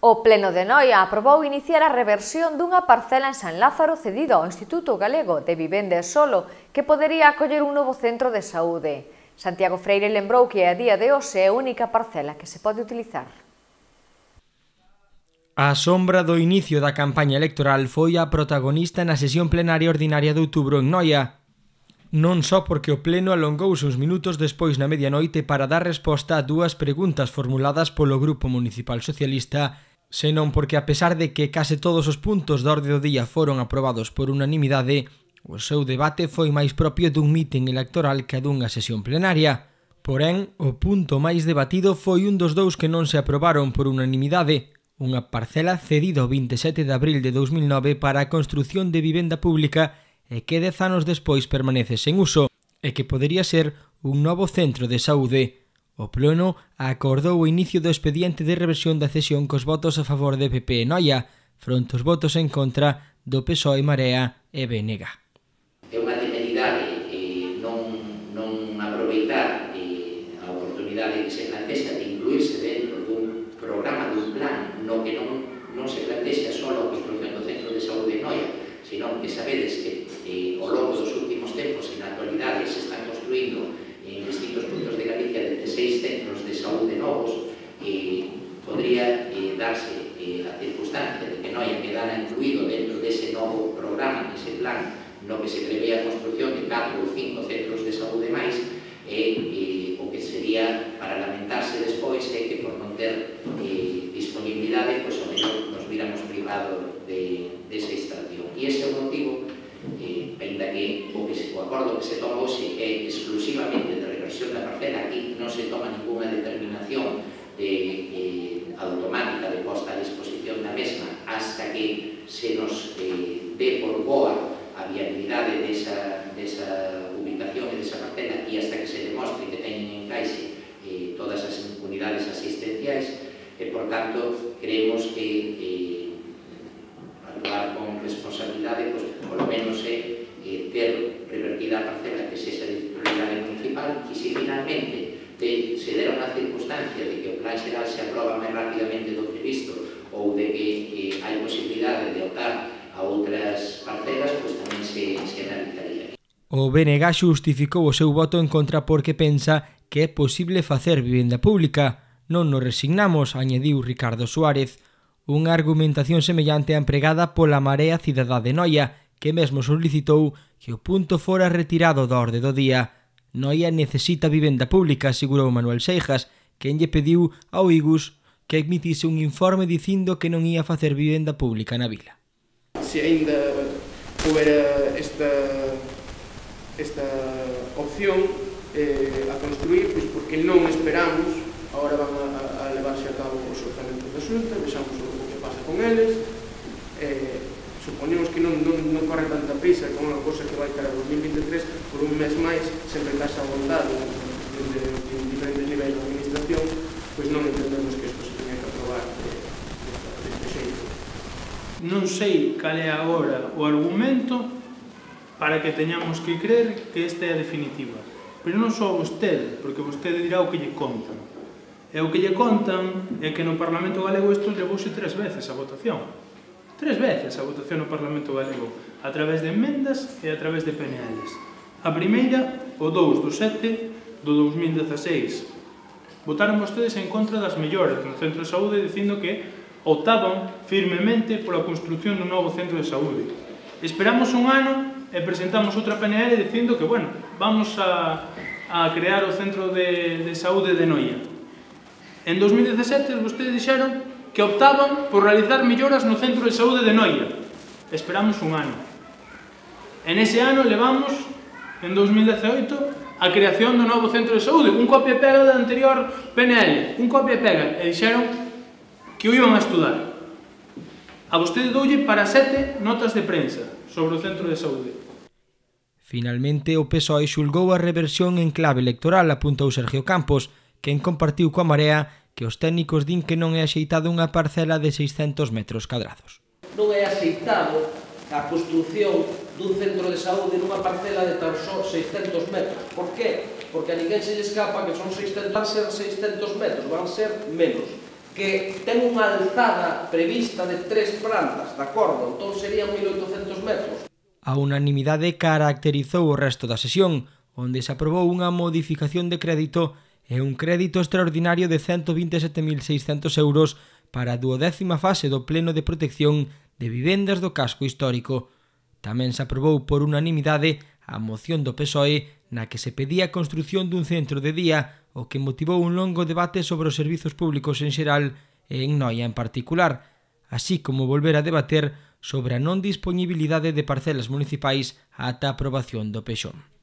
O Pleno de Noia aprobou iniciar a reversión dunha parcela en San Lázaro cedida ao Instituto Galego de Vivenda e Solo que podería acoller un novo centro de saúde. Santiago Freire lembrou que a día de hoxe é a única parcela que se pode utilizar. A sombra do inicio da campaña electoral foi a protagonista na sesión plenaria ordinaria de outubro en Noia, non só porque o Pleno alongouse uns minutos despois na medianoite para dar resposta a dúas preguntas formuladas polo Grupo Municipal Socialista senón porque a pesar de que case todos os puntos da orde do día foron aprobados por unanimidade, o seu debate foi máis propio dun mitin electoral que dunha sesión plenaria. Porén, o punto máis debatido foi un dos dous que non se aprobaron por unanimidade, unha parcela cedida o 27 de abril de 2009 para a construción de vivenda pública e que dez anos despois permanece sen uso e que podería ser un novo centro de saúde. O Pleno acordou o inicio do expediente de reversión da cesión cos votos a favor de PP e Noia, fronte os votos en contra do PSOE, Marea e BNG. É unha temeridade eh, non, non aproveitar eh, a oportunidade que se plantexa de incluirse dentro dun programa, dun plan, no que non, non se plantexa só a construcción do centro de saúde de Noia, sino que sabedes que eh, o longo superarse eh, a circunstancia de que Noia quedara incluído dentro dese novo programa, dese plan no que se prevé a construcción de 4 ou 5 centros de saúde máis, e, eh, eh, o que sería para lamentarse despois é que por non ter eh, disponibilidade, pois ao mellor nos viramos privado de, desa de. E ese é o motivo, eh, ainda que o, que se, o acordo que se toma hoxe é exclusivamente de reversión da parcela, aquí non se toma ninguna determinación eh, automática de posta a disposición da mesma hasta que se nos eh, dé por boa a viabilidade desa, desa ubicación e desa parcela e hasta que se demostre que teñen encaixe eh, todas as unidades asistenciais e, por tanto, creemos que eh, vai xeral se aproba máis rapidamente do previsto ou de que eh, hai posibilidade de optar a outras parcelas, pois tamén se, se analizaría. O BNG xustificou o seu voto en contra porque pensa que é posible facer vivenda pública. Non nos resignamos, añadiu Ricardo Suárez. Unha argumentación semellante a empregada pola Marea Cidadá de Noia, que mesmo solicitou que o punto fora retirado da orde do día. Noia necesita vivenda pública, asegurou Manuel Seixas, quen lle pediu ao IGUS que emitise un informe dicindo que non ia facer vivenda pública na vila. Se aínda houbera esta, esta opción eh, a construir, pois porque non esperamos, agora van a, a levarse a cabo os orzamentos da xunta, vexamos o que pasa con eles, non corre tanta prisa con unha cosa que vai cara 2023 por un mes máis sempre casa a vontade de, de de diferentes nivel de administración pois non entendemos que isto se teña que aprobar deste xeito. Non sei cal é agora o argumento para que teñamos que crer que esta é a definitiva. Pero non só vostede porque vostede dirá o que lle contan. E o que lle contan é que no Parlamento Galego isto levouse tres veces a votación. Tres veces a votación no Parlamento Galego, a través de enmendas e a través de PNLs. A primeira, o 2 do 7 do 2016. Votaron vostedes en contra das melloras no Centro de Saúde dicindo que optaban firmemente pola construcción dun novo Centro de Saúde. Esperamos un ano e presentamos outra PNL dicindo que, bueno, vamos a, a crear o Centro de, de Saúde de Noia. En 2017 vostedes dixeron que optaban por realizar melloras no Centro de Saúde de Noia. Esperamos un ano. En ese ano levamos, en 2018, a creación do novo Centro de Saúde, un copia e pega da anterior PNL, un copia e pega, e dixeron que o iban a estudar. A vostede doulle para sete notas de prensa sobre o Centro de Saúde. Finalmente, o PSOE xulgou a reversión en clave electoral, apuntou Sergio Campos, quen compartiu coa Marea que os técnicos din que non é axeitado unha parcela de 600 metros cadrados. Non é axeitado a construción dun centro de saúde nunha parcela de tan só 600 metros. Por qué? Porque a ninguén se lle escapa que son 600, van ser 600 metros, van ser menos. Que ten unha alzada prevista de tres plantas, de acordo? Entón serían 1800 metros. A unanimidade caracterizou o resto da sesión, onde se aprobou unha modificación de crédito e un crédito extraordinario de 127.600 euros para a duodécima fase do Pleno de Protección de Vivendas do Casco Histórico. Tamén se aprobou por unanimidade a moción do PSOE na que se pedía a construción dun centro de día, o que motivou un longo debate sobre os servizos públicos en xeral e en Noia en particular, así como volver a debater sobre a non disponibilidade de parcelas municipais ata a aprobación do Peixón.